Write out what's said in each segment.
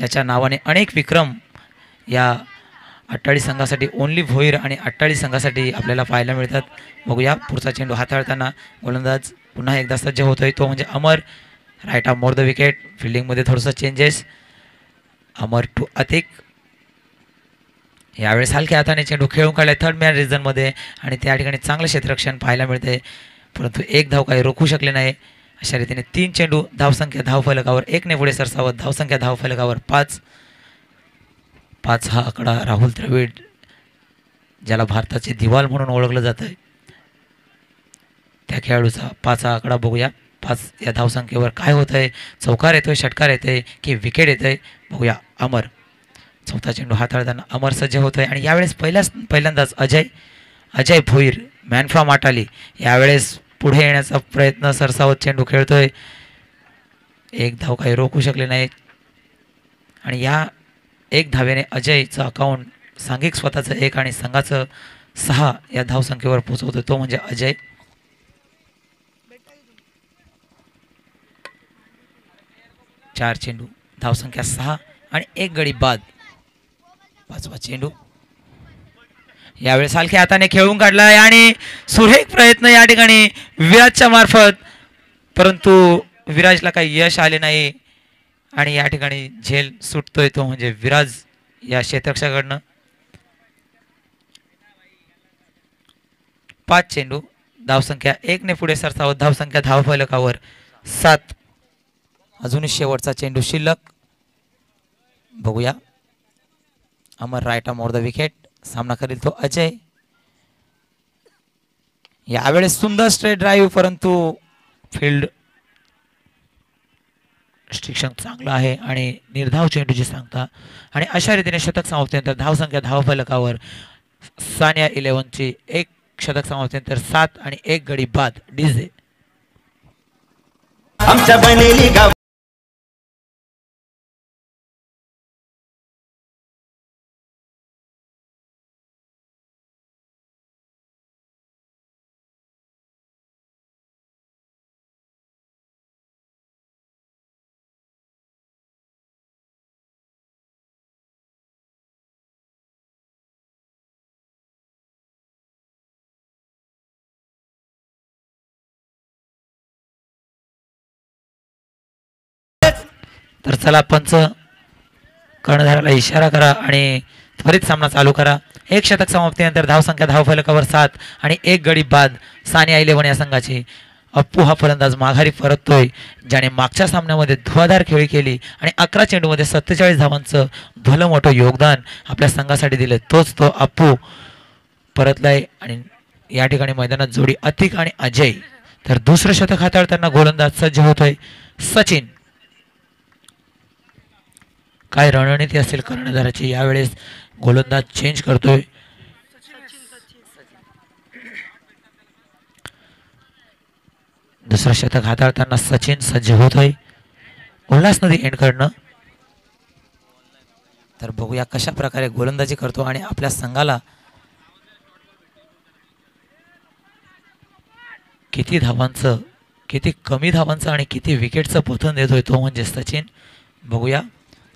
ज्याच्या नावाने अनेक विक्रम या अट्टाळी संघासाठी ओनली भोईर आणि अट्टाळी संघासाठी आपल्याला पाहायला मिळतात. बघूया पुढचा चेंडू हाताळताना गोलंदाज पुन्हा एकदा सज्ज होतोय. तो म्हणजे Amar. Right of more the wicket फिल्डिंगमध्ये थोडंसं चेंजेस अमर टू अतिक यावेळेस हलक्या हाताने चेंडू खेळून काढले थर्ड मॅन रिझनमध्ये आणि त्या ठिकाणी चांगलं क्षेत्ररक्षण पाहायला मिळते परंतु एक धाव काही रोखू शकले नाही. अशा रीतीने तीन चेंडू धावसंख्या धावफलकावर एकने पुढे सरसावत धावसंख्या धावफलकावर पाच पाच हा आकडा राहुल द्रविड ज्याला भारताचे दिवाल म्हणून ओळखलं जातं आहे त्या खेळाडूचा पाच हा आकडा बघूया. पाच या धावसंख्येवर काय होतं आहे चौकार येतोय षटकार येतोय की विकेट येतंय? बघूया अमर. चौथा चेंडू हाताळताना अमर सज्ज होतोय आणि यावेळेस पहिल्याच पहिल्यांदाच अजय अजय भोईर मॅन फ्रॉम आटाली. यावेळेस पुढे येण्याचा प्रयत्न सरसावत चेंडू खेळतोय. एक धाव काही रोखू शकले नाहीत आणि या एक धावेने अजयचं अकाउंट सांघिक स्वतःचं एक आणि संघाचं सहा या धावसंख्येवर पोचवतो तो म्हणजे अजय. चार चेंडू धावसंख्या सहा आणि एक गडी बाद. पाचवा चेंडू. यावेळेस हलक्या हाताने खेळून काढलाय आणि सुरेख प्रयत्न या ठिकाणी विराजच्या मार्फत. परंतु विराजला काही यश आले नाही. आणि या ठिकाणी झेल सुटतोय तो म्हणजे विराज या क्षेत्रक्षाकडनं. पाच चेंडू धावसंख्या एकने पुढे सरसावत धावसंख्या धावफलकावर सात. अजून शेवटचा चेंडू शिल्लक. बघूया. अमर रायटा मोर द विकेट सामना करील तो अजय. यावेळेस सुंदर स्ट्रेट ड्राईव्ह परंतु फील्ड रिस्ट्रिक्शन चांगलं आहे आणि निर्धाव चेंडूची सांगता. आणि अशा रीतीने शतक समाप्तीनंतर धावसंख्या धावफलकावर सानिया इलेव्हनची एक शतक समाप्तीनंतर सात आणि एक गडी बाद. डीजे. आमच्या बनेली तर चला पंच कर्णधाराला इशारा करा आणि त्वरित सामना चालू करा. एक शतक समाप्तीनंतर धावसंख्या धावफलकावर सात आणि एक गडी बाद. सानिया इलेव्हन या संघाची अप्पू हा फलंदाज माघारी परततोय ज्याने मागच्या सामन्यामध्ये धुवाधार खेळी केली आणि अकरा चेंडूमध्ये सत्तेचाळीस धावांचं भलं मोठं योगदान आपल्या संघासाठी दिलं. तोच तो अप्पू परतलाय आणि या ठिकाणी मैदानात जोडी अतिक आणि अजय. तर दुसरं शतक हाताळताना गोलंदाज सज्ज होतोय सचिन. काय रणनीती असेल कर्णधाराची यावेळेस गोलंदाज चेंज करतोय. दुसरं शतक हाताळताना सचिन सज्ज होतोय. उल्हास नदी एंडकडनं तर बघूया कशा प्रकारे गोलंदाजी करतो आणि आपल्या संघाला किती धावांचं किती कमी धावांचं आणि किती विकेटचं पतन देतोय तो म्हणजे सचिन. बघूया.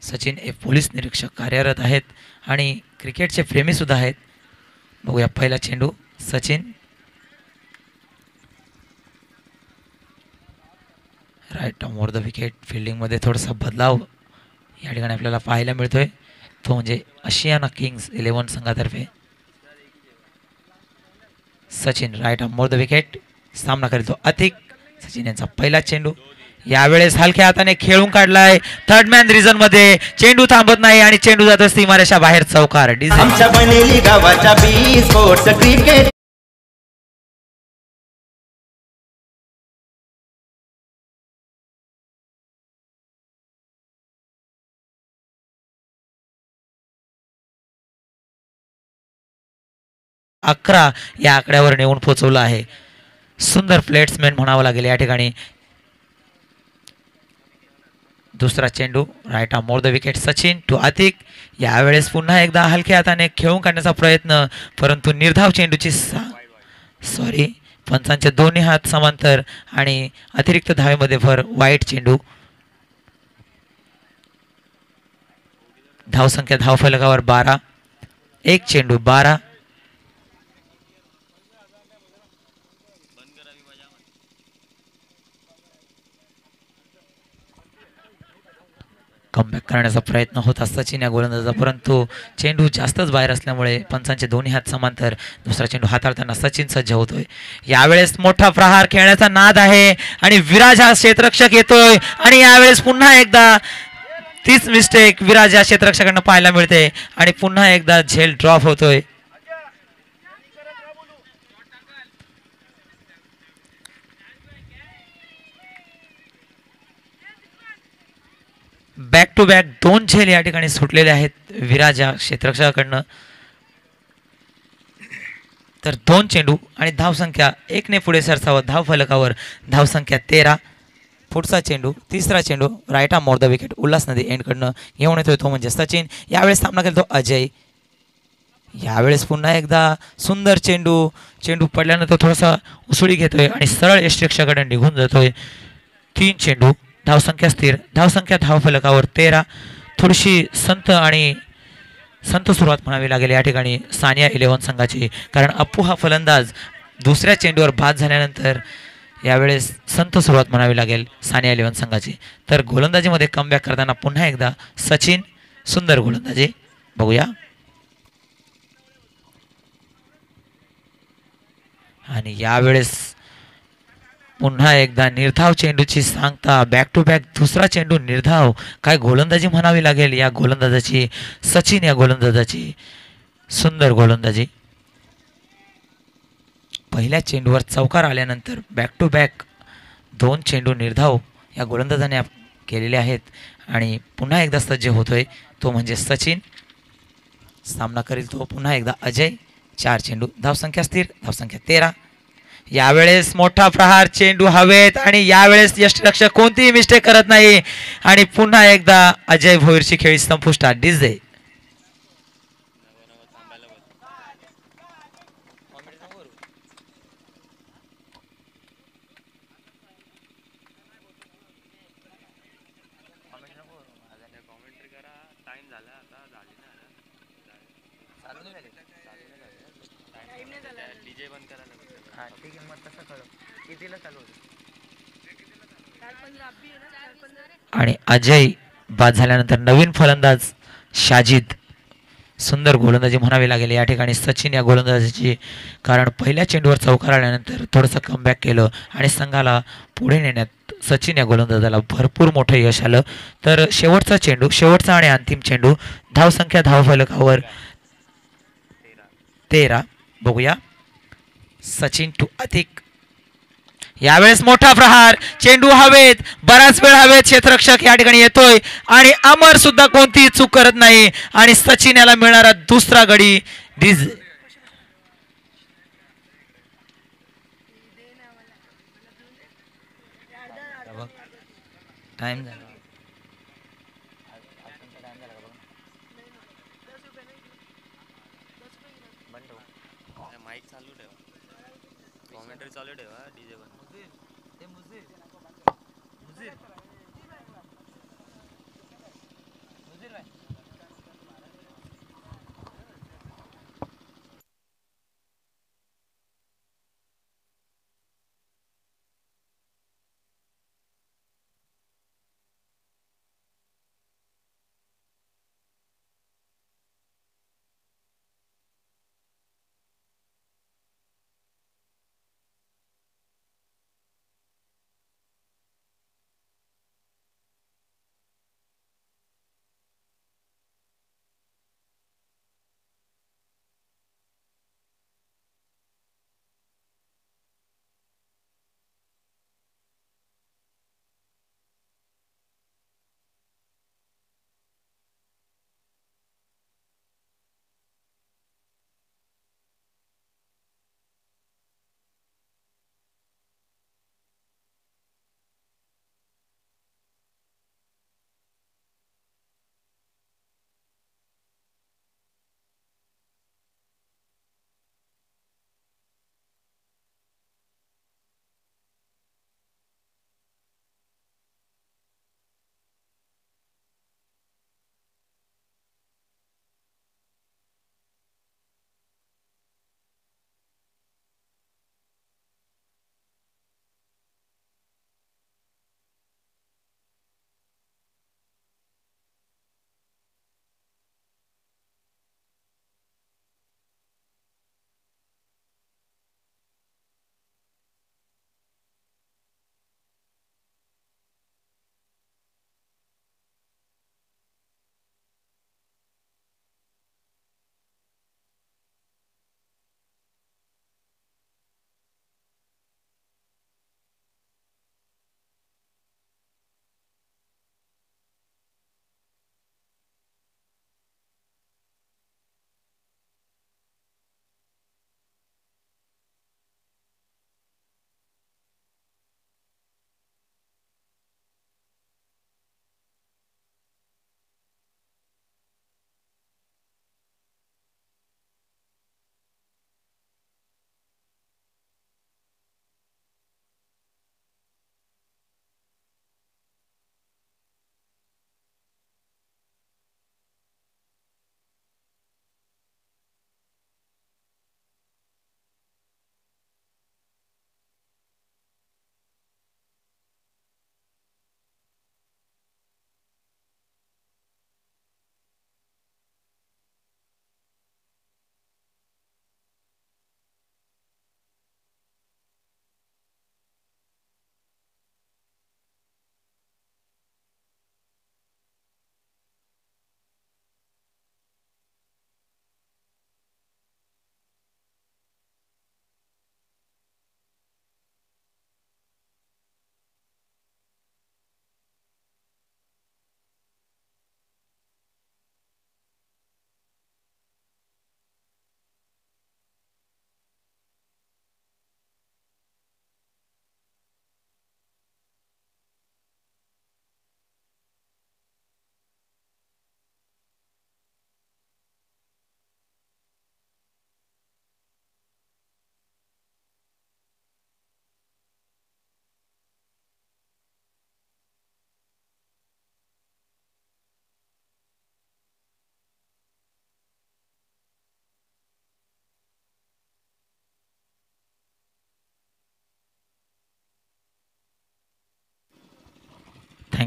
सचिन हे पोलीस निरीक्षक कार्यरत आहेत आणि क्रिकेटचे प्रेमीसुद्धा आहेत. बघूया पहिला चेंडू Sachin. Right more the wicket फिल्डिंगमध्ये थोडासा बदलाव या ठिकाणी आपल्याला पाहायला मिळतोय. तो म्हणजे अशियाना किंग्स इलेव्हन संघातर्फे. Sachin right more the wicket सामना करीत तो अतिक. सचिन यांचा पहिला चेंडू. यावेळेस हलक्या हाताने खेळून काढलाय. थर्ड मॅन रिझनमध्ये चेंडू थांबत नाही आणि चेंडू जातो सीमारेषा बाहेर चौकार. क्रिकेट अकरा या आकड्यावर नेऊन पोहोचवलं आहे. सुंदर प्लेट्समॅन म्हणावं लागेल या ठिकाणी. दुसरा चेंडू right more the wicket Sachin to Atik यावेळेस पुन्हा एकदा हलक्या हाताने खेळून काढण्याचा प्रयत्न परंतु निर्धाव चेंडूची सॉरी पंचांचे दोन्ही हात समांतर आणि अतिरिक्त धावेमध्ये भर वाईट चेंडू. धावसंख्या धावफलकावर बारा एक चेंडू बारा कमबॅक करण्याचा प्रयत्न होत सचिन या गोलंदाजा परंतु चेंडू जास्तच बाहेर असल्यामुळे पंचांचे दोन्ही हात समांतर दुसरा चेंडू हाताळताना सचिन सज्ज होतोय. यावेळेस मोठा प्रहार खेळण्याचा नाद आहे आणि विराज हा क्षेत्ररक्षक येतोय. आणि यावेळेस पुन्हा एकदा तीच मिस्टेक विराज या क्षेत्ररक्षकांना पाहायला मिळते. आणि पुन्हा एकदा झेल ड्रॉप होतोय. बॅक टू बॅक दोन झेल या ठिकाणी सुटलेले आहेत. विराज या तर दोन चेंडू आणि धावसंख्या एकने पुढे सरसावं धाव फलकावर धावसंख्या तेरा. पुढचा चेंडू तिसरा चेंडू right more the wicket Ulhas Nadi एंडकडनं येऊन येतोय तो म्हणजे सचिन. यावेळेस सामना केला तो अजय. यावेळेस पुन्हा एकदा सुंदर चेंडू चेंडू पडल्यानंतर थोडासा उसळी घेतोय आणि सरळ यष्टिक्षाकडे निघून जातोय. तीन चेंडू. धावसंख्या स्थिर. धावसंख्या धावफलकावर तेरा. थोडीशी संत आणि संत सुरुवात म्हणावी लागेल या ठिकाणी सानिया इलेव्हन संघाची. कारण अप्पू हा फलंदाज दुसऱ्या चेंडूवर बाद झाल्यानंतर यावेळेस संत सुरुवात म्हणावी लागेल सानिया इलेव्हन संघाची. तर गोलंदाजीमध्ये कमबॅक करताना पुन्हा एकदा सचिन सुंदर गोलंदाजी. बघूया. आणि यावेळेस पुन्हा एकदा निर्धाव चेंडूची सांगता बॅक टू बॅक दुसरा चेंडू निर्धाव. काय गोलंदाजी म्हणावी लागेल या गोलंदाजाची सचिन या गोलंदाजाची सुंदर गोलंदाजी. पहिल्या चेंडूवर चौकार आल्यानंतर बॅक टू बॅक दोन चेंडू निर्धाव या गोलंदाजाने केलेले आहेत. आणि पुन्हा एकदा सज्ज होतोय तो म्हणजे सचिन. सामना करील तो पुन्हा एकदा अजय. चार चेंडू धावसंख्या स्थिर धावसंख्या तेरा. यावेळेस मोठा प्रहार चेंडू हवेत आणि यावेळेस यष्टरक्षक कोणतीही मिस्टेक करत नाही. आणि पुन्हा एकदा अजय भोईरची खेळी संपुष्टात. डिझे आणि अजय बाद झाल्यानंतर नवीन फलंदाज शाजिद. सुंदर गोलंदाजी म्हणावी लागेल. या ठिकाणी सचिन या गोलंदाजीची कारण पहिल्या चेंडूवर चौकार आल्यानंतर थोडंसं कमबॅक केलं आणि संघाला पुढे नेण्यात सचिन या गोलंदाजाला भरपूर मोठं यश आलं. तर शेवटचा चेंडू शेवटचा आणि अंतिम चेंडू धावसंख्या धावफलकावर तेरा. बघूया. सचिन टू अधिक यावेळेस मोठा प्रहार चेंडू हवेत बराच वेळ हवेत क्षेत्ररक्षक या ठिकाणी येतोय. आणि अमर सुद्धा कोणतीही चूक करत नाही. आणि सचिन याला मिळणारा दुसरा गडी डिझ टाइम झाला.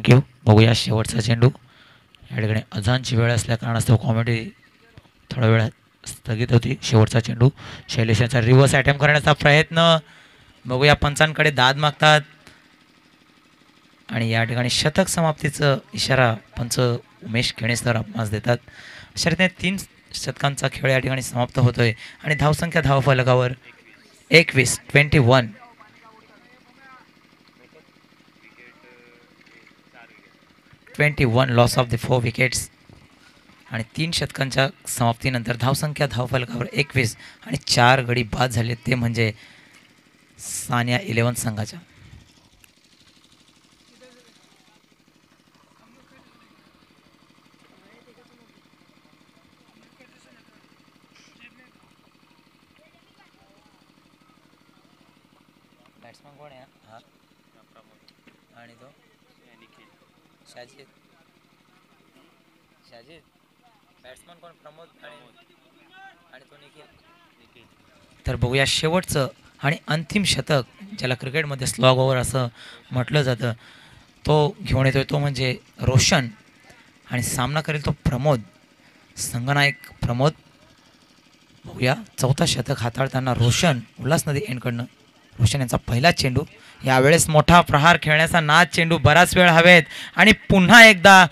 थँक्यू. बघूया शेवटचा चेंडू या ठिकाणी अजानची वेळ असल्या कारणास्तव कॉमेडी थोडा वेळ स्थगित होती. शेवटचा चेंडू शैलेश यांचा रिव्हर्स अटेम्प्ट करण्याचा प्रयत्न. बघूया पंचांकडे दाद मागतात. आणि या ठिकाणी शतक समाप्तीचं इशारा पंच उमेश खेणेसर अपमास देतात. अशा रीतीने तीन शतकांचा खेळ या ठिकाणी समाप्त होतोय. आणि धावसंख्या धावफलकावर एकवीस twenty one twenty one loss of the four wickets आणि तीन शतकांच्या समाप्तीनंतर धावसंख्या धावफलकावर एकवीस आणि चार गडी बाद झाले. ते म्हणजे सानिया इलेवन संघाच्या बॅट्समन कोण आहे हा आणि तो शाजीद शाजीद बॅट्समन कोण प्रमोद आणि आणि तो निखिल तर बघूया शेवटचं आणि अंतिम शतक ज्याला क्रिकेटमध्ये स्लॉग ओव्हर असं म्हटलं जातं तो घेऊन येतोय तो म्हणजे रोशन. आणि सामना करेल तो प्रमोद. संगनायक प्रमोद. बघूया चौथा शतक हाताळताना रोशन उल्हासनदी एंडकडनं. रोशन यांचा पहिला चेंडू. यावेळेस मोठा प्रहार खेळण्याचा नाच चेंडू बराच वेळ हवेत. आणि पुन्हा एकदा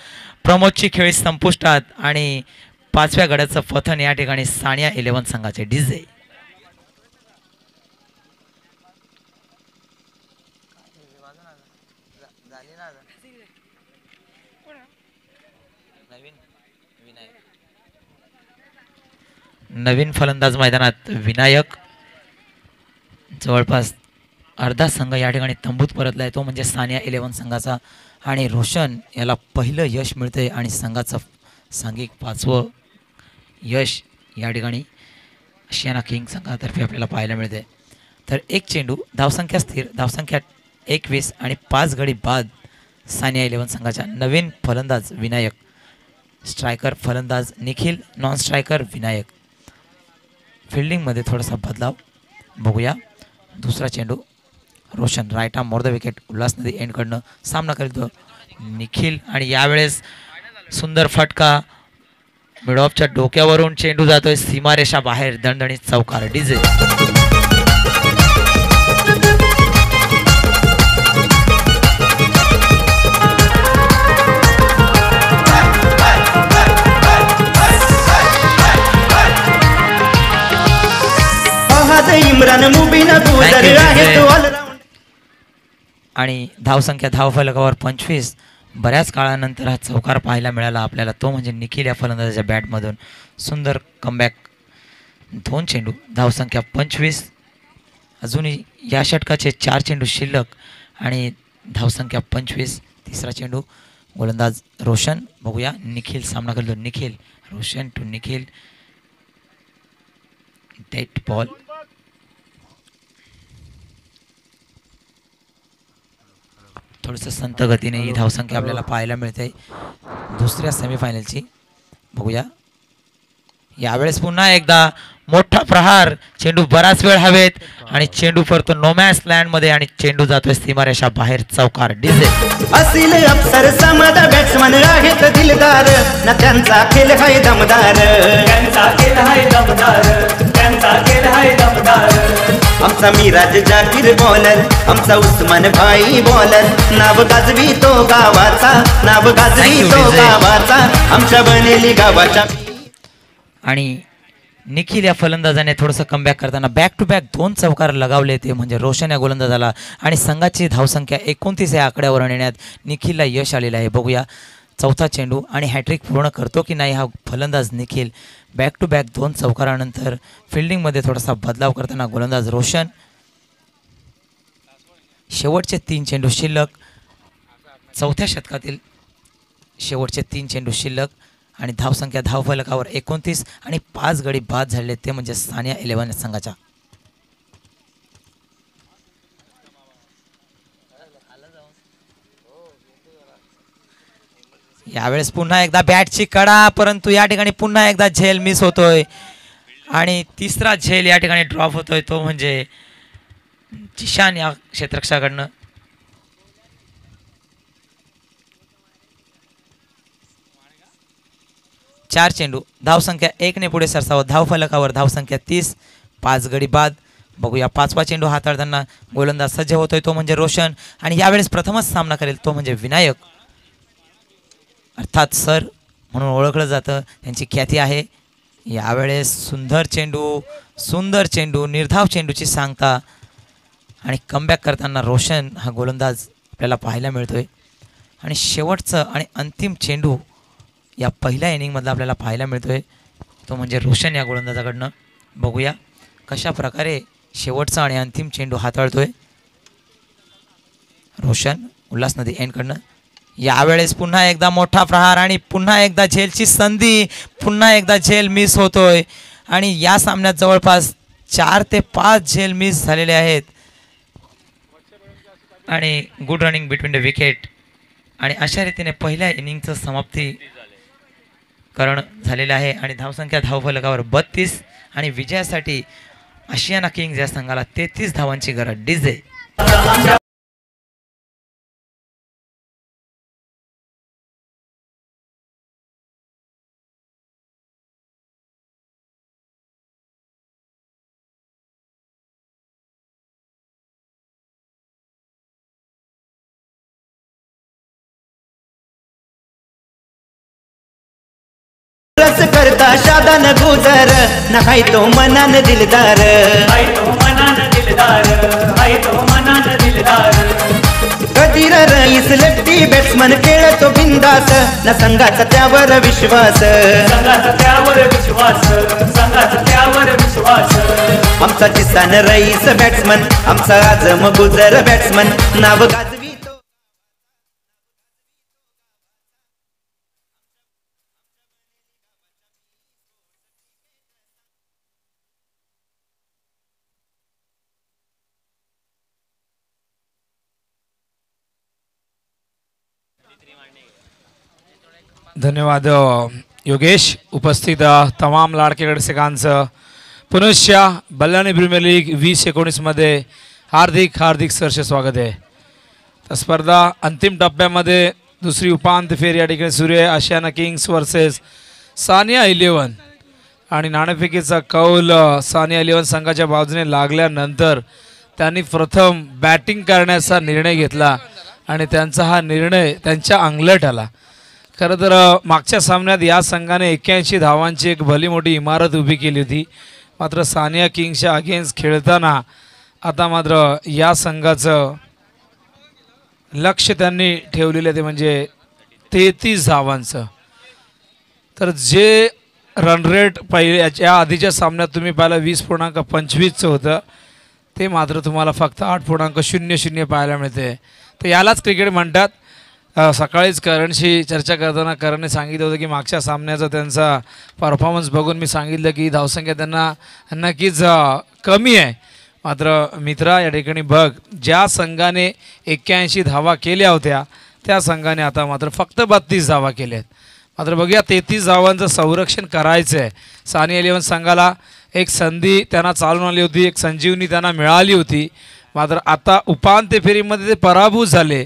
प्रमोदची खेळी संपुष्टात. आणि पाचव्या गड्याचं पथन या ठिकाणी सानिया इलेव्हन संघाचे डीजे. नवीन फलंदाज मैदानात विनायक जवळपास अर्धा संघ या ठिकाणी तंबूत परतला आहे तो म्हणजे सानिया इलेव्हन संघाचा आणि रोशन याला पहिलं यश मिळतंय आणि संघाचं सांघिक पाचवं यश या ठिकाणी शियाना किंग संघातर्फे आपल्याला पाहायला मिळते तर एक चेंडू धावसंख्या स्थिर धावसंख्या एकवीस आणि पाच गडी बाद सानिया इलेव्हन संघाच्या नवीन फलंदाज विनायक. स्ट्रायकर फलंदाज निखिल नॉन स्ट्रायकर विनायक. फिल्डिंगमध्ये थोडासा बदलाव बघूया. दुसरा चेंडू Roshan right arm more the wicket Ulhas Nadi एंडकडनं सामना करतो निखिल आणि यावेळेस सुंदर फटका मिडॉपच्या डोक्यावरून चेंडू जातोय. सीमारेषा बाहेर दणदणीत चौकार. डीजे इम्रान मुबीन आहे. तू ऑलराऊंड आणि धावसंख्या धावफलकावर पंचवीस. बऱ्याच काळानंतर हा चौकार पाहायला मिळाला आपल्याला. तो म्हणजे निखिल या फलंदाजाच्या बॅटमधून. सुंदर कमबॅक दोन चेंडू. धावसंख्या पंचवीस. अजूनही या षटकाचे चार चेंडू शिल्लक. आणि धावसंख्या पंचवीस. तिसरा चेंडू गोलंदाज रोशन. बघूया निखिल सामना करतो. Nikhil. Roshan to Nikhil. Dead ball थोडंसं संत गतीने ही धावसंख्या आपल्याला पाहायला मिळते. दुसऱ्या सेमीफायनलची बघूया. यावेळेस पुन्हा एकदा मोठा प्रहार. चेंडू बराच वेळ हवेत आणि चेंडू परतो नोमॅस लँडमध्ये आणि चेंडू जातोय सीमारेषा बाहेर चौकार. डिझे असील अप्सर समद बॅट्समन आहेत दिलदार. ना त्यांचा खेळ हाय दमदार. त्यांचा खेळ हाय दमदार. त्यांचा खेळ हाय दमदार. आमचा मिराज जाकीर बॉलर आमचा उस्मान भाई बॉलर नाव गाजवी तो गावाचा नाव गाजवी तो. गावाचा. आमच्या बनेली गावाच्या आणि निखिल या फलंदाजाने थोडंसं कमबॅक करताना बॅक टू बॅक दोन चौकार लगावले ते म्हणजे रोशन या गोलंदाजाला आणि संघाची धावसंख्या एकोणतीस या आकड्यावर नेण्यात निखिलला यश आलेलं आहे. बघूया चौथा चेंडू आणि हॅट्रिक पूर्ण करतो की नाही हा फलंदाज निखिल. बॅक टू बॅक दोन चौकारानंतर फिल्डिंगमध्ये थोडासा बदलाव करताना गोलंदाज रोशन शेवटचे तीन चेंडू शिल्लक चौथ्या शतकातील शेवटचे तीन चेंडू शिल्लक आणि धावसंख्या धावफलकावर एकोणतीस आणि पाच गडी बाद झालेले ते म्हणजे सानिया इलेव्हन संघाच्या यावेळेस पुन्हा एकदा बॅटची कडा परंतु या ठिकाणी पुन्हा एकदा झेल मिस होतोय. आणि तिसरा झेल या ठिकाणी ड्रॉप होतोय तो म्हणजे जिशान या क्षेत्रक्षाकडनं. चार चेंडू धावसंख्या एकने पुढे सरसाव धावफलकावर धावसंख्या तीस पाच गडी बाद. बघूया पाचवा चेंडू हाताळताना गोलंदाज सज्ज होतोय तो म्हणजे रोशन. आणि यावेळेस प्रथमच सामना करेल तो म्हणजे विनायक. अर्थात सर म्हणून ओळखलं जातं. त्यांची ख्याती आहे. यावेळेस सुंदर चेंडू सुंदर चेंडू निर्धाव चेंडूची सांगता आणि कमबॅक करताना रोशन हा गोलंदाज आपल्याला पाहायला मिळतोय. आणि शेवटचं आणि अंतिम चेंडू या पहिल्या इनिंगमधला आपल्याला पाहायला मिळतोय. तो म्हणजे रोशन या गोलंदाजाकडनं. बघूया कशा प्रकारे शेवटचा आणि अंतिम चेंडू हाताळतोय. रोशन उल्हास नदी एंडकडनं यावेळेस पुन्हा एकदा मोठा प्रहार आणि पुन्हा एकदा झेलची संधी पुन्हा एकदा झेल मिस होतोय. आणि या सामन्यात जवळपास चार ते पाच झेल मिस झालेले आहेत. आणि good running between the wicket आणि अशा रीतीने पहिल्या इनिंगचं समाप्ती करण झालेलं आहे. आणि धावसंख्या धावफलकावर बत्तीस आणि विजयासाठी आशियाना किंग्ज या संघाला तेहतीस धावांची गरज. डिझे करता शादान गुजर. नाही तो मनान दिलदार. हाय तो मनान दिलदार. हाय तो मनान दिलदार. कधीर रईस लट्टी बॅट्समन खेळतो बिंदास न संघाचा त्यावर विश्वास. आमचा किसान रईस बॅट्समन आमचा आजम गुजर बॅट्समन नाव गाजवी धन्यवाद योगेश उपस्थित तमाम लाडके गडसेकांचं पुनश्च बल्लानी प्रीमियर लीग वीस एकोणीसमध्ये हार्दिक हार्दिक सरसे स्वागत आहे तर स्पर्धा अंतिम टप्प्यामध्ये दुसरी उपांत्य फेरी या ठिकाणी सुरू आहे Ashiana kings versus Sania eleven आणि नाणेफेकीचा कौल सानिया इलेवन संघाच्या बाजूने लागल्यानंतर त्यांनी प्रथम बॅटिंग करण्याचा निर्णय घेतला आणि त्यांचा हा निर्णय त्यांच्या अंगलट आला खरं तर मागच्या सामन्यात या संघाने एक्क्याऐंशी धावांची एक भली मोठी इमारत उभी केली होती. मात्र सानिया किंग्सच्या अगेन्स्ट खेळताना आता मात्र या संघाचं लक्ष त्यांनी ठेवलेलं आहे ते म्हणजे तेहतीस धावांचं. तर जे रन रेट पहिले याच्या आधीच्या सामन्यात तुम्ही पाहिलं वीस पूर्णांक पंचवीसचं होतं. ते मात्र तुम्हाला फक्त आठ पूर्णांक शून्य शून्य पाहायला मिळते तर यालाच क्रिकेट म्हणतात. सकाळीच करणशी चर्चा करताना करणने सांगितलं होतं की मागच्या सामन्याचा त्यांचा परफॉर्मन्स बघून मी सांगितलं की धावसंख्या त्यांना नक्कीच कमी आहे. मात्र मित्रा या ठिकाणी बघ ज्या संघाने एक्क्याऐंशी धावा केल्या होत्या त्या संघाने आता मात्र फक्त बत्तीस धावा केल्या आहेत. मात्र बघूया तेहतीस धावांचं संरक्षण करायचं आहे. सानी इलेवन संघाला एक संधी त्यांना चालून आली होती एक संजीवनी त्यांना मिळाली होती. मात्र आता उपांत्य फेरीमध्ये ते पराभूत झाले.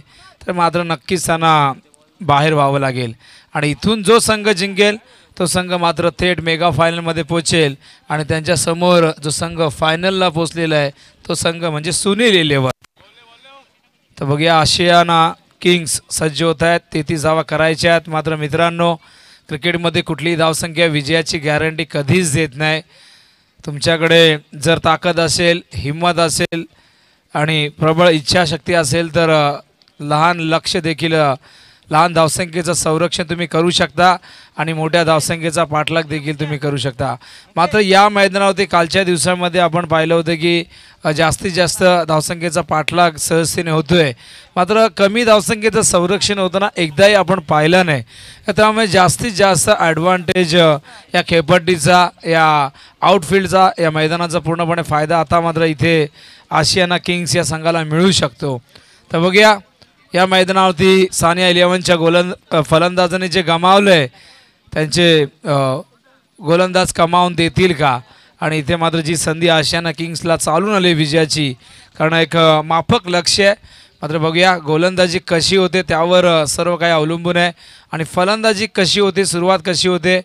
तर मात्र नक्कीच त्यांना बाहेर व्हावं लागेल. आणि इथून जो संघ जिंकेल तो संघ मात्र थेट मेगा फायनलमध्ये पोचेल आणि त्यांच्यासमोर जो संघ फायनलला पोचलेला आहे तो संघ म्हणजे सुनील इलेवन तर बघूया आशियाना किंग्स सज्ज होत आहेत. तेहतीस धावा करायच्या आहेत. मात्र मित्रांनो क्रिकेटमध्ये कुठलीही धावसंख्या विजयाची गॅरंटी कधीच देत नाही. तुमच्याकडे जर ताकद असेल हिंमत असेल आणि प्रबळ इच्छाशक्ती असेल तर लहान लक्ष देखील लहान धावसंख्येचं संरक्षण तुम्ही करू शकता आणि मोठ्या धावसंख्येचा पाठलाग देखील तुम्ही करू शकता. मात्र या मैदानावरती कालच्या दिवसामध्ये आपण पाहिलं होतं की जास्तीत जास्त धावसंख्येचा पाठलाग सहजतेने होतोय. मात्र कमी धावसंख्येचं संरक्षण होताना एकदाही आपण पाहिलं नाही. त्यामुळे जास्तीत जास्त ॲडव्हान्टेज या खेळपट्टीचा या आउटफील्डचा या मैदानाचा पूर्णपणे फायदा आता मात्र इथे आशियाना किंग्स या संघाला मिळू शकतो. तर बघूया या मैदानावरती सानिया इलेव्हनच्या गोलंद फलंदाजाने जे गमावलं आहे त्यांचे गोलंदाज कमावून देतील का? आणि इथे मात्र जी संधी आशियाना किंग्सला चालून आली विजयाची कारण एक माफक लक्ष आहे. मात्र बघूया गोलंदाजी कशी होते त्यावर सर्व काही अवलंबून आहे. आणि फलंदाजी कशी होते सुरुवात कशी होते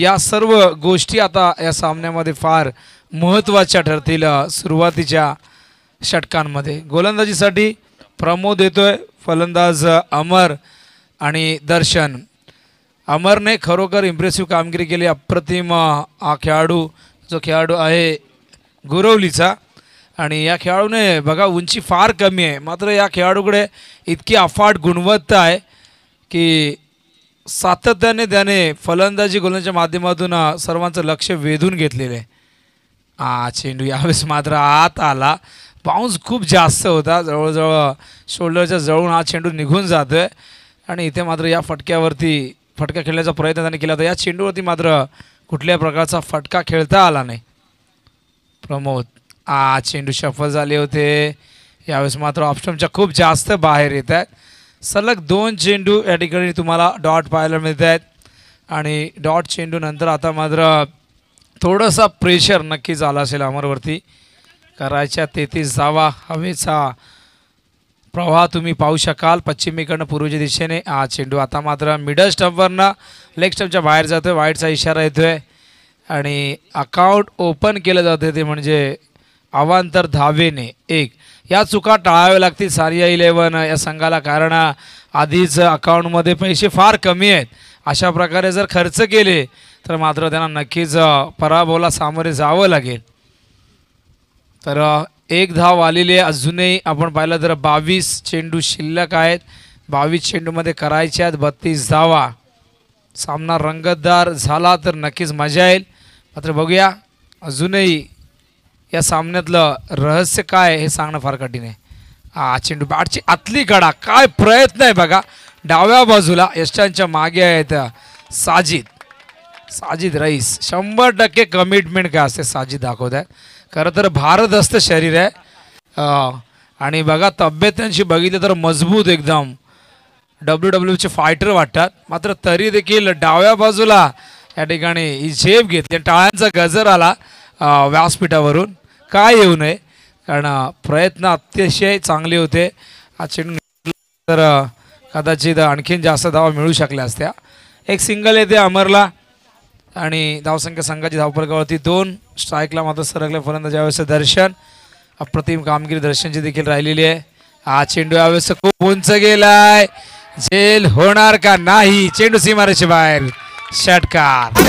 या सर्व गोष्टी आता या सामन्यामध्ये फार महत्त्वाच्या ठरतील सुरुवातीच्या षटकांमध्ये. गोलंदाजीसाठी प्रमोद येतोय फलंदाज अमर आणि दर्शन. अमरने खरोखर इम्प्रेसिव्ह कामगिरी केली. अप्रतिम हा खेळाडू जो खेळाडू आहे गुरवलीचा. आणि या खेळाडूने बघा उंची फार कमी आहे. मात्र या खेळाडूकडे इतकी अफाट गुणवत्ता आहे की सातत्याने त्याने फलंदाजी गोलंदाजीच्या माध्यमातून सर्वांचं लक्ष वेधून घेतलेलं आहे. हा चेंडू यावेळेस मात्र आत आला. बाउन्स खूप जास्त होता. जवळजवळ शोल्डरच्या जवळून हा चेंडू निघून जातोय. आणि इथे मात्र या फटक्यावरती फटका खेळण्याचा प्रयत्न त्यांनी केला होता. या चेंडूवरती मात्र कुठल्या प्रकारचा फटका खेळता आला नाही. प्रमोद आ चेंडू शफल झाले होते. यावेळेस मात्र ऑप्शनच्या खूप जास्त बाहेर येत आहेत. सलग दोन चेंडू या ठिकाणी तुम्हाला डॉट पाहायला मिळत आहेत आणि डॉट चेंडू नंतर आता मात्र थोडंसं प्रेशर नक्कीच आला असेल अमरवरती. करायच्या तेहतीस जावा हवेचा प्रवाह तुम्ही पाहू शकाल. पश्चिमेकडनं पूर्वच्या दिशेने. हा चेंडू आता मात्र मिडल स्टंपवरनं लेग स्टंपच्या बाहेर जातोय. वाईटचा इशारा येतोय. आणि अकाउंट ओपन केलं जातं ते म्हणजे अवांतर धावेने. एक या चुका टाळाव्या लागतील सारिया इलेवन या संघाला कारण आधीच अकाउंटमध्ये पैसे फार कमी आहेत. अशा प्रकारे जर खर्च केले तर मात्र त्यांना नक्कीच पराभवला पराभवाला सामोरे जावं लागेल. तर एक धाव आलेली आहे. अजूनही आपण पाहिलं तर बावीस चेंडू शिल्लक आहेत. बावीस चेंडूमध्ये करायचे आहेत. बत्तीस धावा. सामना रंगतदार झाला तर नक्कीच मजा येईल. मात्र बघूया अजूनही या सामन्यातलं रहस्य काय आहे हे सांगणं फार कठीण आहे. हा चेंडू बॅटची आतली कडा काय प्रयत्न आहे बघा. डाव्या बाजूला यष्टांच्या मागे आहेत साजिद. साजिद रईस. शंभर टक्के कमिटमेंट काय असते साजिद दाखवत आहेत. खरं तर भारदस्त शरीर आहे. आणि बघा तब्येत त्यांची बघितली तर मजबूत एकदम. डब्ल्यू डब्ल्यूचे फायटर वाटतात. मात्र तरी देखील डाव्या बाजूला या ठिकाणी ही झेप घेतली. टाळ्यांचा गजर आला व्यासपीठावरून. काय येऊ नये? कारण प्रयत्न अतिशय चांगले होते. चेंडू तर कदाचित आणखीन जास्त धावा मिळू शकल्या असत्या. एक सिंगल येते अमरला. आणि धावसंख्या संघाची धावफलकावरती दोन. स्ट्राईकला मात्र सरकले फलंदाज यावेळेस दर्शन अप्रतिम कामगिरी दर्शनची देखील राहिलेली आहे. हा चेंडू यावेळेस खूप उंच गेलाय. झेल होणार का नाही? चेंडू सीमारेच्या बाहेर. षटकार.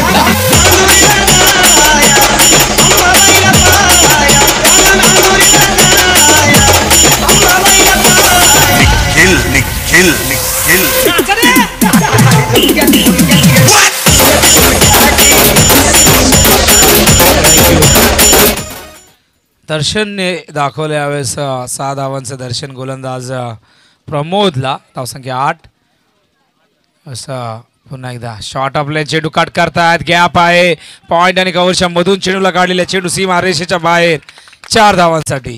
दर्शनने दाखवलं यावेळेस सहा धावांचं दर्शन गोलंदाज प्रमोदला. धावसंख्या आठ. असं पुन्हा एकदा. शॉर्ट आपले चेंडू कट करतायत. गॅप आहे. पॉईंट आणि कव्हरच्या मधून चेंडूला काढलेल्या चेंडू सीमा रेषेच्या बाहेर. चार धावांसाठी.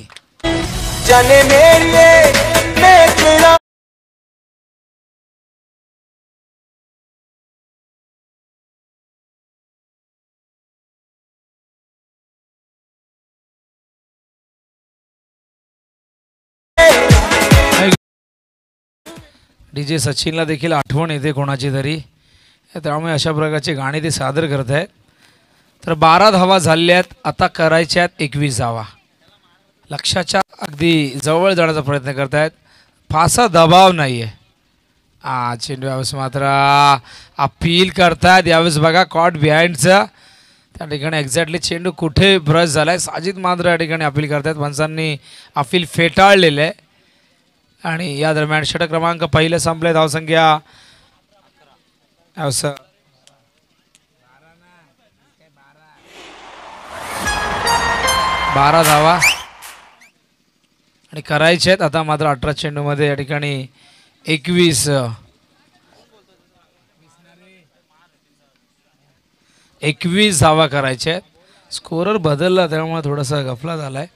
डी जे सचिनला देखील आठवण येते कोणाची तरी. त्यामुळे अशा प्रकारचे गाणे ते सादर करत आहेत. तर बारा धावा झालेल्या आहेत आता करायच्या आहेत एकवीस धावा. लक्षाच्या अगदी जवळ जाण्याचा प्रयत्न करत आहेत फारसा दबाव नाही आहे हा चेंडू यावेळेस मात्र अपील करतायत. यावेळेस बघा कॉट बिहाइंडचा. त्या ठिकाणी एक्झॅक्टली चेंडू कुठे ब्रश झाला आहे साजिद मात्र या ठिकाणी अपील करतायत. माणसांनी अपील फेटाळलेलं आहे. आणि या दरम्यान षटक क्रमांक पहिले संपले धावसंख्या असं बारा धावा. आणि करायचे आहेत आता मात्र अठरा चेंडूमध्ये या ठिकाणी एकवीस. एकवीस धावा करायच्या आहेत. स्कोरर बदलला त्यामुळे थोडासा गफला झाला आहे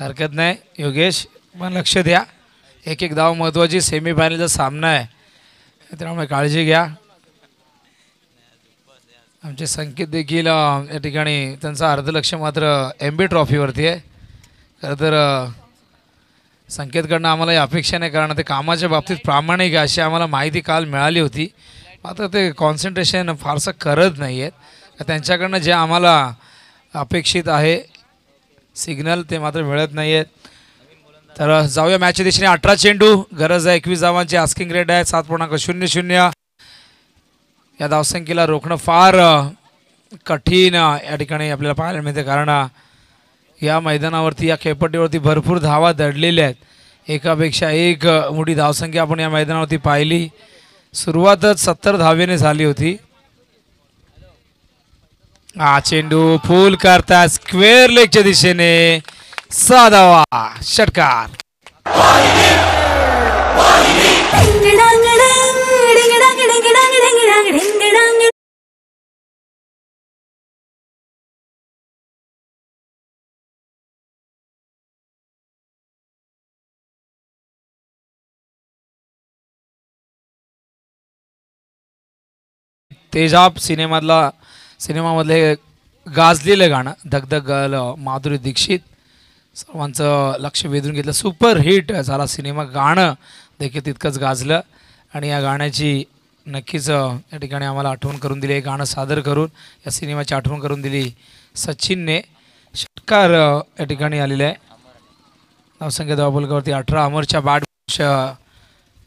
हरकत नाही. योगेश पण लक्ष द्या. एक एक धाव महत्त्वाची सेमीफायनलचा सामना आहे. त्यामुळे काळजी घ्या. आमचे संकेत देखील या ठिकाणी त्यांचा अर्धलक्ष मात्र एम बी ट्रॉफीवरती आहे. खरं तर संकेतकडनं आम्हाला ही अपेक्षा नाही कारण ते कामाच्या बाबतीत प्रामाणिक आहे अशी आम्हाला माहिती काल मिळाली होती. मात्र ते कॉन्सन्ट्रेशन फारसं करत नाही आहेत त्यांच्याकडनं जे आम्हाला अपेक्षित आहे सिग्नल ते मात्र मिळत नाही आहेत तर जाऊया मॅचच्या दिशेने. अठरा चेंडू गरज आहे एकवीस धावांची. आस्किंग रेट आहे सात पूर्णांक शून्य शून्य. या धावसंख्येला रोखणं फार कठीण या ठिकाणी आपल्याला पाहायला मिळते. कारण या मैदानावरती या खेळपट्टीवरती भरपूर धावा दडलेल्या आहेत. एकापेक्षा एक मोठी धावसंख्या आपण या मैदानावरती पाहिली. सुरुवातच सत्तर धावेने झाली होती. हा चेंडू फुल करता स्क्वेअर लेगच्या दिशेने. सहा धावा षटकार तेजाब सिनेमातला सिनेमामधले गाजलेलं गाणं धगधग माधुरी दीक्षित सर्वांचं लक्ष वेधून घेतलं. सुपर हिट झाला सिनेमा. गाणं देखील तितकंच गाजलं. आणि या गाण्याची नक्कीच या ठिकाणी आम्हाला आठवण करून दिली. हे गाणं सादर करून या सिनेमाची आठवण करून दिली सचिनने. षटकार या ठिकाणी आलेले आहे. नवसंख्या धावपलकावरती अठरा अमरच्या बॅट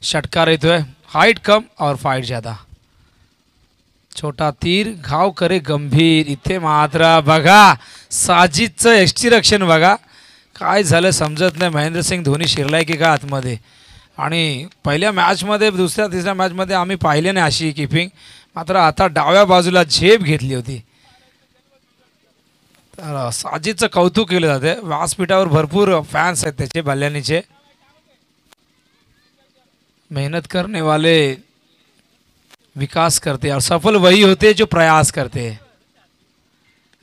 षटकार येतोय. हाईट कम और फाईट ज्यादा. छोटा तीर घाव करे गंभीर. इथे मात्र बघा साजिदचं एसटी रक्षण बघा. काय झालं समजत नाही. महेंद्रसिंग धोनी शिरलाय की का आतमध्ये? आणि पहिल्या मॅचमध्ये दुसऱ्या तिसऱ्या मॅचमध्ये आम्ही पाहिले नाही अशी किपिंग. मात्र आता डाव्या बाजूला झेप घेतली होती. तर साजिदचं कौतुक केलं जाते व्यासपीठावर भरपूर फॅन्स आहेत त्याचे बल्यानीचे मेहनत करने वाले विकास करते. और सफल वही होते जो प्रयास करते.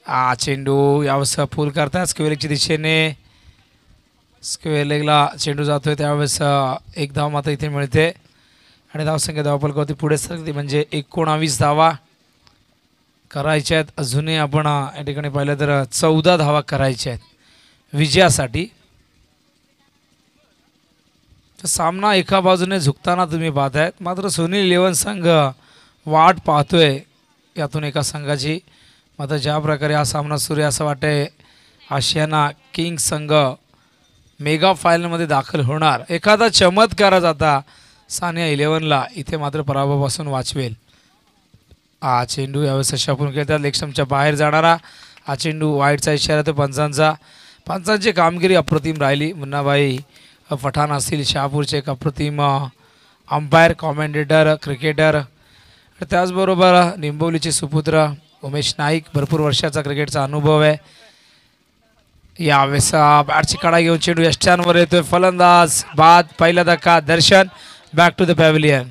आ चेंडू यावेळेस सफूल करतात स्क्वेअर दिशेने स्क्वेअर लेगला चेंडू जातोय त्यावेळेस एक धाव मात्र इथे मिळते. आणि धावसंख्या धावपलकावरती पुढे सरकते म्हणजे एकोणावीस धावा करायच्या आहेत. अजूनही आपण या ठिकाणी पाहिलं तर चौदा धावा करायच्या आहेत विजयासाठी. तर सामना एका बाजूने झुकताना तुम्ही पाहतायत. मात्र सुनील इलेवन संघ वाट पाहतोय यातून एका संघाची. मात्र ज्या प्रकारे हा सामना सुरू आहे असं वाटतंय आशियाना किंग संघ मेगा फायनलमध्ये दाखल होणार. एखादा चमत्कारच आता सानिया इलेव्हनला इथे मात्र पराभवापासून वाचवेल. हा चेंडू यावेळेस शपून खेळतात. लेक्समच्या बाहेर जाणारा हा चेंडू वाईटचा इशारा तो पंचांचा पंचांची कामगिरी अप्रतिम राहिली. मुन्नाबाई पठाण असतील शहापूरचे एक अप्रतिम अंपायर कॉमेंटेटर क्रिकेटर त्याचबरोबर निंबोलीचे सुपुत्र उमेश नाईक भरपूर वर्षाचा क्रिकेटचा अनुभव आहे. यावेळेस बॅटची कडा घेऊन चेंडू. यष्ट्यांवर येतोय फलंदाज बाद पहिला धक्का Darshan back to the pavilion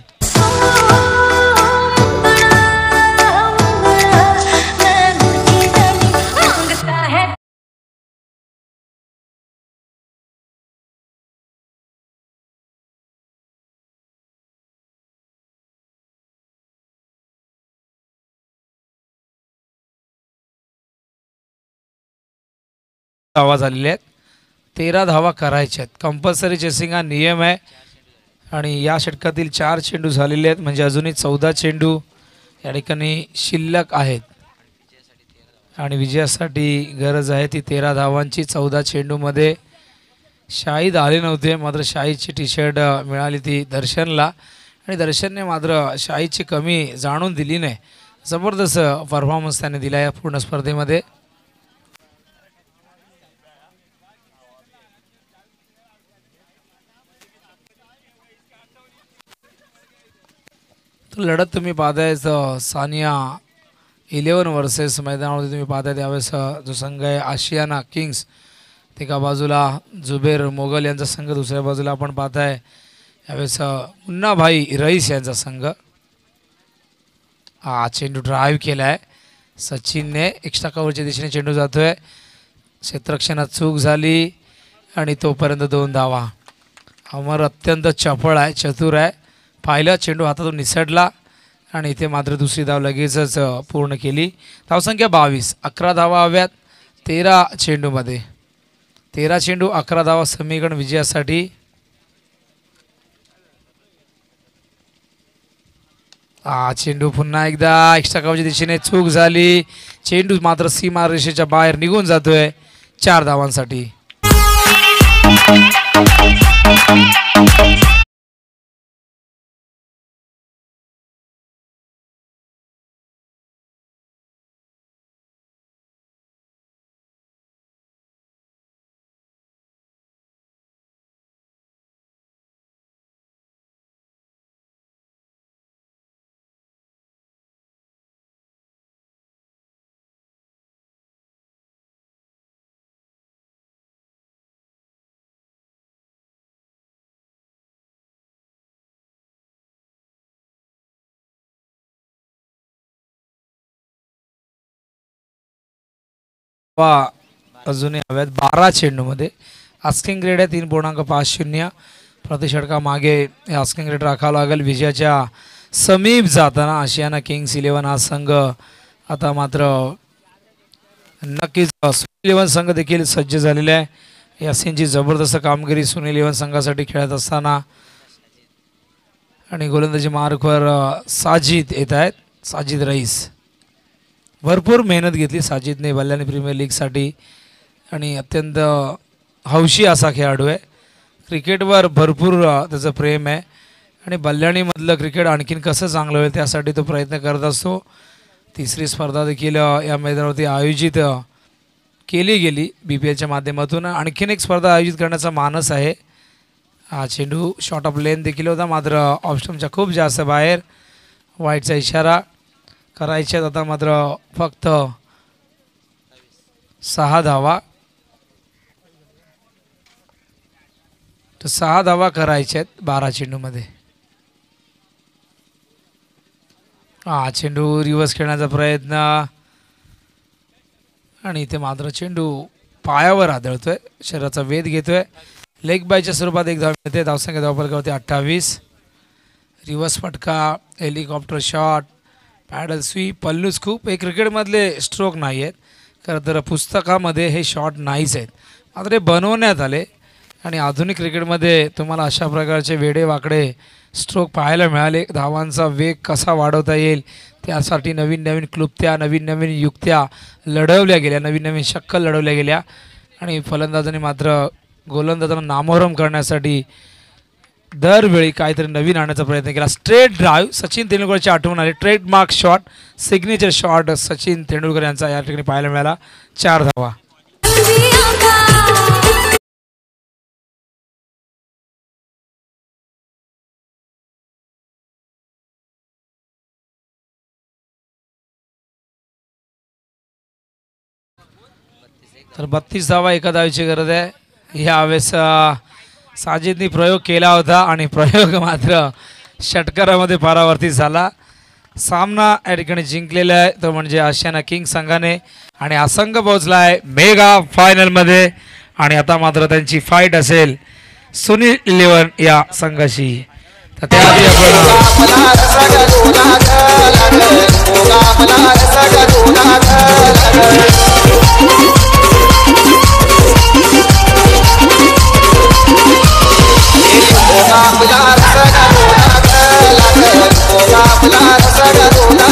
धावा झालेल्या आहेत. तेरा धावा करायच्या आहेत. कंपल्सरी चेसिंग हा नियम आहे. आणि या षटकातील चार चेंडू झालेले आहेत. म्हणजे अजूनही चौदा चेंडू या ठिकाणी शिल्लक आहेत. आणि विजयासाठी गरज आहे ती तेरा धावांची. चौदा चेंडूमध्ये शाहीद आले नव्हते. मात्र शाहीदची टी शर्ट मिळाली ती दर्शनला. आणि दर्शनने मात्र शाहीदची कमी जाणून दिली नाही. जबरदस्त परफॉर्मन्स त्याने दिला या पूर्ण स्पर्धेमध्ये. तर लढत तुम्ही पाहताय सानिया इलेवन वर्सेस मैदानावरती तुम्ही पाहताय त्यावेळेस जो संघ आहे आशियाना किंग्स एका बाजूला जुबेर मोगल यांचा संघ दुसऱ्या बाजूला आपण पाहताय यावेळेस उन्ना मुन्नाभाई रईस यांचा संघ. हा चेंडू ड्राईव्ह केला आहे सचिनने एक्स्ट्रा कव्हरच्या दिशेने चेंडू जातोय. क्षेत्रक्षणात चूक झाली आणि तोपर्यंत दोन धावा. अमर अत्यंत चपळ आहे चतुर आहे. पाहिलं चेंडू हातातून निसटला आणि इथे मात्र दुसरी धाव लगेचच पूर्ण केली. धावसंख्या बावीस अकरा धावा हव्यात तेरा चेंडूमध्ये. तेरा चेंडू अकरा धावा समीकरण विजयासाठी. हा चेंडू पुन्हा एकदा एक्स्ट्रा कवच्या दिशेने चूक झाली. चेंडू मात्र सीमा रेषेच्या बाहेर निघून जातोय चार धावांसाठी. वा अजूनही हव्यात बारा चेंडूमध्ये आस्किंग ग्रेड आहे तीन पूर्णांक पाच शून्य. प्रतिषटका मागे हे आस्किंग ग्रेड राखावं लागेल. विजयाच्या समीप जाताना आशियाना किंग्स इलेव्हन हा संघ आता मात्र नक्कीच सुनील इलेव्हन संघ देखील सज्ज झालेला आहे. यासिनची जबरदस्त कामगिरी सुनील इलेव्हन संघासाठी खेळत असताना आणि गोलंदाजी मार्कवर साजिद येत आहेत. साजिद रईस. भरपूर मेहनत घेतली साजिदने बल्लानी प्रीमियर लीगसाठी. आणि अत्यंत हौशी असा खेळाडू आहे. क्रिकेटवर भरपूर त्याचं प्रेम आहे. आणि बल्याणीमधलं क्रिकेट आणखीन कसं चांगलं होईल त्यासाठी तो प्रयत्न करत असतो. तिसरी स्पर्धा देखील या मैदानावरती आयोजित केली गेली बी पी एलच्या माध्यमातून. आणखीन एक स्पर्धा आयोजित करण्याचा मानस आहे. हा चेंडू शॉर्ट ऑफ लेन देखील होता. मात्र ऑप्शनच्या खूप जास्त बाहेर. वाईटचा इशारा. करायचे आता मात्र फक्त सहा धावा. तर सहा धावा करायच्या आहेत बारा चेंडूमध्ये. हा चेंडू रिवर्स खेळण्याचा प्रयत्न. आणि इथे मात्र चेंडू पायावर आदळतोय. शरीराचा वेध घेतोय. लेग बायच्या स्वरूपात एक धाव मिळते. धावसंख्या धावफलकावरती अठ्ठावीस. रिवर्स फटका हेलिकॉप्टर शॉट पॅडल स्वीप पल्लू स्कूप हे क्रिकेटमधले स्ट्रोक नाही आहेत खरं तर पुस्तकामध्ये हे शॉट नाहीच आहेत. मात्र हे बनवण्यात आले आणि आधुनिक क्रिकेटमध्ये तुम्हाला अशा प्रकारचे वेडे वाकडे स्ट्रोक पाहायला मिळाले. धावांचा वेग कसा वाढवता येईल त्यासाठी नवीन नवीन क्लुप्त्या नवीन नवीन युक्त्या लढवल्या गेल्या नवीन नवीन शक्कल लढवल्या गेल्या. आणि फलंदाजांनी मात्र गोलंदाजांना नामोहरम करण्यासाठी दरवेळी काहीतरी नवीन आणण्याचा प्रयत्न केला. स्ट्रेट ड्राईव्ह सचिन तेंडुलकरची आठवण आली. Trademark shot signature shot Sachin Tendulkar यांचा या ठिकाणी पाहायला मिळाला. चार धावा. तर बत्तीस धावा एका धावीची गरज आहे. यावेळेस साजिदनी प्रयोग केला होता आणि प्रयोग मात्र षटकारामध्ये पारावर्ती झाला. सामना या ठिकाणी जिंकलेला आहे. तो म्हणजे आशियाना किंग संघाने. आणि हा संघ पोहोचला आहे मेगा फायनलमध्ये. आणि आता मात्र त्यांची फाईट असेल सुनील इलेवन या संघाशी. तर त्याआधी आपण कोल्हापुला रस गरुडा कोल्हापुला रस गरुडा